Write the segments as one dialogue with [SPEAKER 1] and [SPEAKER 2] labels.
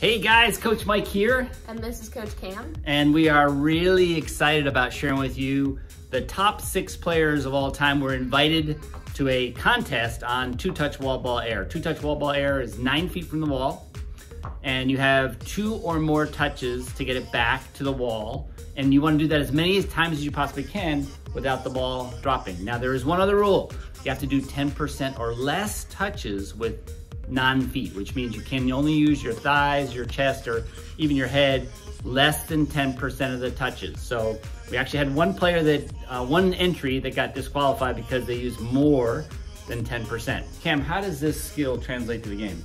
[SPEAKER 1] Hey guys, Coach Mike here.
[SPEAKER 2] And this is Coach Cam.
[SPEAKER 1] And we are really excited about sharing with you the top six players of all time were invited to a contest on two touch wall ball air. Two touch wall ball air is nine feet from the wall, and you have two or more touches to get it back to the wall. And you want to do that as many times as you possibly can without the ball dropping. Now, there is one other rule you have to do 10% or less touches with non-feet, which means you can only use your thighs, your chest, or even your head less than 10% of the touches. So we actually had one player that, uh, one entry that got disqualified because they used more than 10%. Cam, how does this skill translate to the game?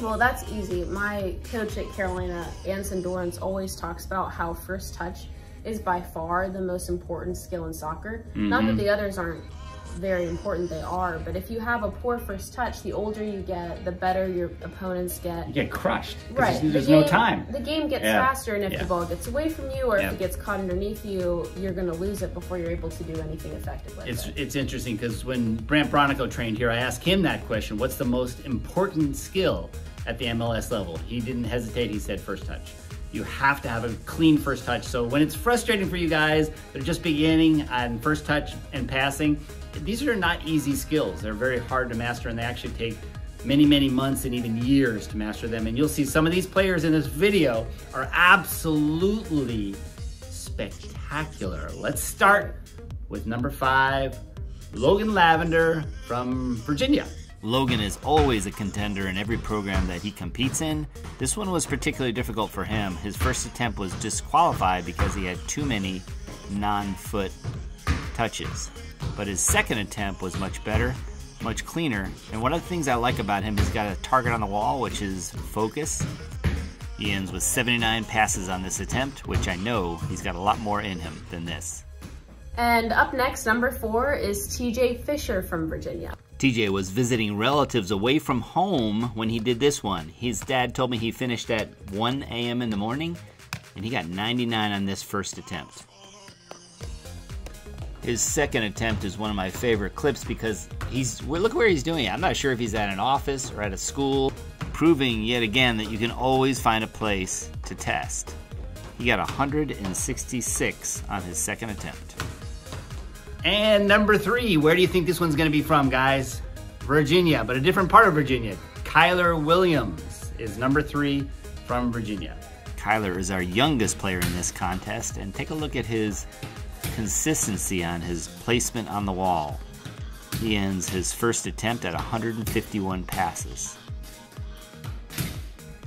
[SPEAKER 2] Well, that's easy. My coach at Carolina, Anson Dorrance, always talks about how first touch is by far the most important skill in soccer. Mm -hmm. Not that mm-hmm. the others aren't very important they are. But if you have a poor first touch, the older you get, the better your opponents get.
[SPEAKER 1] You get crushed.
[SPEAKER 2] Right.
[SPEAKER 1] There's,
[SPEAKER 2] the game,
[SPEAKER 1] no time.
[SPEAKER 2] The game gets yeah. faster, and if yeah. the ball gets away from you or yeah. if it gets caught underneath you, you're going to lose it before you're able to do anything effective with
[SPEAKER 1] it's,
[SPEAKER 2] it.
[SPEAKER 1] It's interesting because when Brandt Bronico trained here, I asked him that question what's the most important skill at the MLS level? He didn't hesitate, he said first touch. You have to have a clean first touch. So when it's frustrating for you guys that are just beginning on first touch and passing, these are not easy skills. They're very hard to master and they actually take many, many months and even years to master them. And you'll see some of these players in this video are absolutely spectacular. Let's start with number five, Logan Lavender from Virginia.
[SPEAKER 3] Logan is always a contender in every program that he competes in. This one was particularly difficult for him. His first attempt was disqualified because he had too many non foot touches. But his second attempt was much better, much cleaner. And one of the things I like about him, he's got a target on the wall, which is focus. He ends with 79 passes on this attempt, which I know he's got a lot more in him than this.
[SPEAKER 2] And up next, number four, is TJ Fisher from Virginia.
[SPEAKER 3] TJ was visiting relatives away from home when he did this one. His dad told me he finished at 1 a.m. in the morning, and he got 99 on this first attempt. His second attempt is one of my favorite clips because he's look where he's doing it. I'm not sure if he's at an office or at a school, proving yet again that you can always find a place to test. He got 166 on his second attempt.
[SPEAKER 1] And number three, where do you think this one's gonna be from, guys? Virginia, but a different part of Virginia. Kyler Williams is number three from Virginia.
[SPEAKER 3] Kyler is our youngest player in this contest, and take a look at his consistency on his placement on the wall. He ends his first attempt at 151 passes.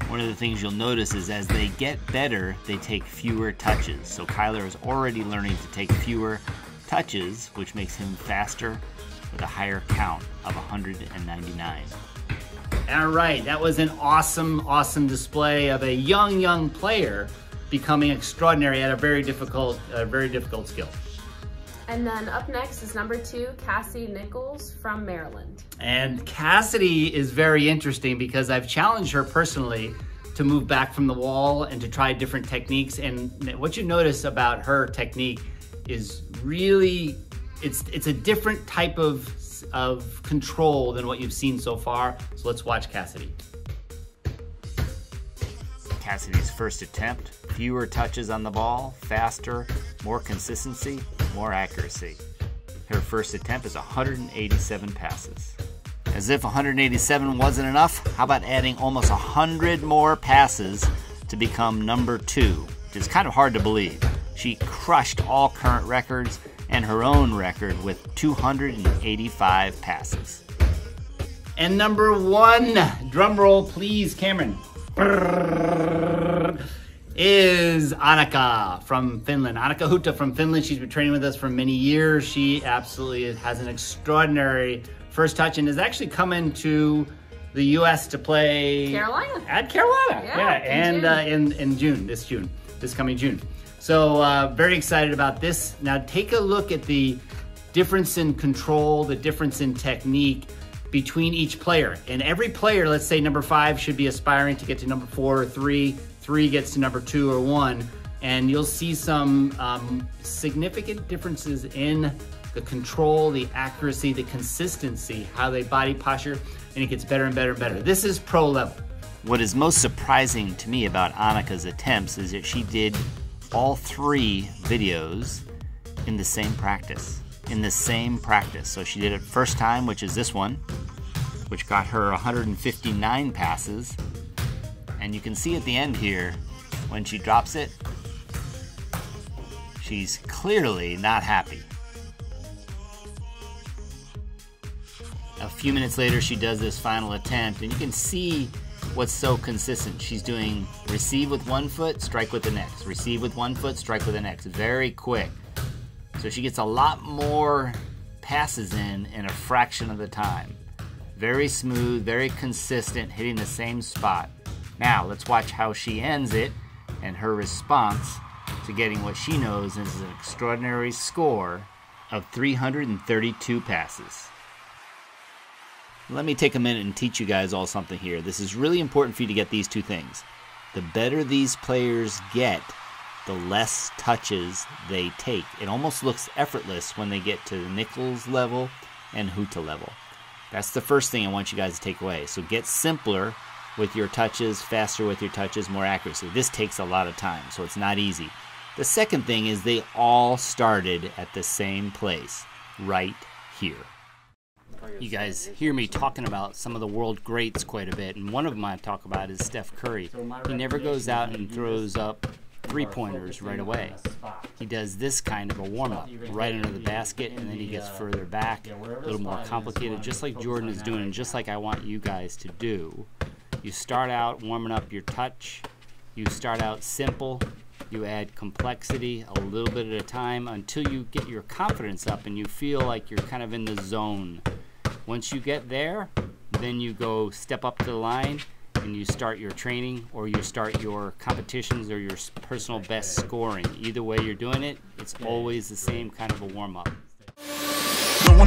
[SPEAKER 3] One of the things you'll notice is as they get better, they take fewer touches. So Kyler is already learning to take fewer touches, which makes him faster with a higher count of 199.
[SPEAKER 1] All right, that was an awesome, awesome display of a young, young player becoming extraordinary at a very difficult, a very difficult skill.
[SPEAKER 2] And then up next is number two, Cassie Nichols from Maryland.
[SPEAKER 1] And Cassidy is very interesting because I've challenged her personally to move back from the wall and to try different techniques. And what you notice about her technique is really it's it's a different type of of control than what you've seen so far. So let's watch Cassidy.
[SPEAKER 3] Cassidy's first attempt, fewer touches on the ball, faster, more consistency, more accuracy. Her first attempt is 187 passes. As if 187 wasn't enough, how about adding almost 100 more passes to become number two, which is kind of hard to believe. She crushed all current records and her own record with 285 passes.
[SPEAKER 1] And number one, drum roll please, Cameron, is Annika from Finland. Annika Hutta from Finland. She's been training with us for many years. She absolutely has an extraordinary first touch and is actually coming to the U.S. to play
[SPEAKER 2] Carolina
[SPEAKER 1] at Carolina. Yeah, yeah. and uh, in in June, this June, this coming June. So uh, very excited about this. Now take a look at the difference in control, the difference in technique between each player. And every player, let's say number five should be aspiring to get to number four or three, three gets to number two or one, and you'll see some um, significant differences in the control, the accuracy, the consistency, how they body posture, and it gets better and better and better. This is pro level. What is most surprising to me about Annika's attempts is that she did all three videos in the same practice. In the same practice. So she did it first time, which is this one, which got her 159 passes. And you can see at the end here, when she drops it, she's clearly not happy. A few minutes later, she does this final attempt, and you can see what's so consistent. She's doing receive with one foot, strike with the next, receive with one foot, strike with the next. Very quick. So she gets a lot more passes in in a fraction of the time. Very smooth, very consistent, hitting the same spot. Now, let's watch how she ends it and her response to getting what she knows is an extraordinary score of 332 passes. Let me take a minute and teach you guys all something here. This is really important for you to get these two things. The better these players get, the less touches they take. It almost looks effortless when they get to the Nichols level and Huta level. That's the first thing I want you guys to take away. So get simpler with your touches, faster with your touches, more accuracy. This takes a lot of time, so it's not easy. The second thing is they all started at the same place, right here. You guys hear me talking about some of the world greats quite a bit, and one of them I talk about is Steph Curry. He never goes out and throws up three pointers right away. He does this kind of a warm up right under the basket, and then he gets further back, a little more complicated, just like Jordan is doing, and just like I want you guys to do. You start out warming up your touch, you start out simple, you add complexity a little bit at a time until you get your confidence up and you feel like you're kind of in the zone. Once you get there, then you go step up to the line and you start your training or you start your competitions or your personal best scoring. Either way you're doing it, it's always the same kind of a warm up. No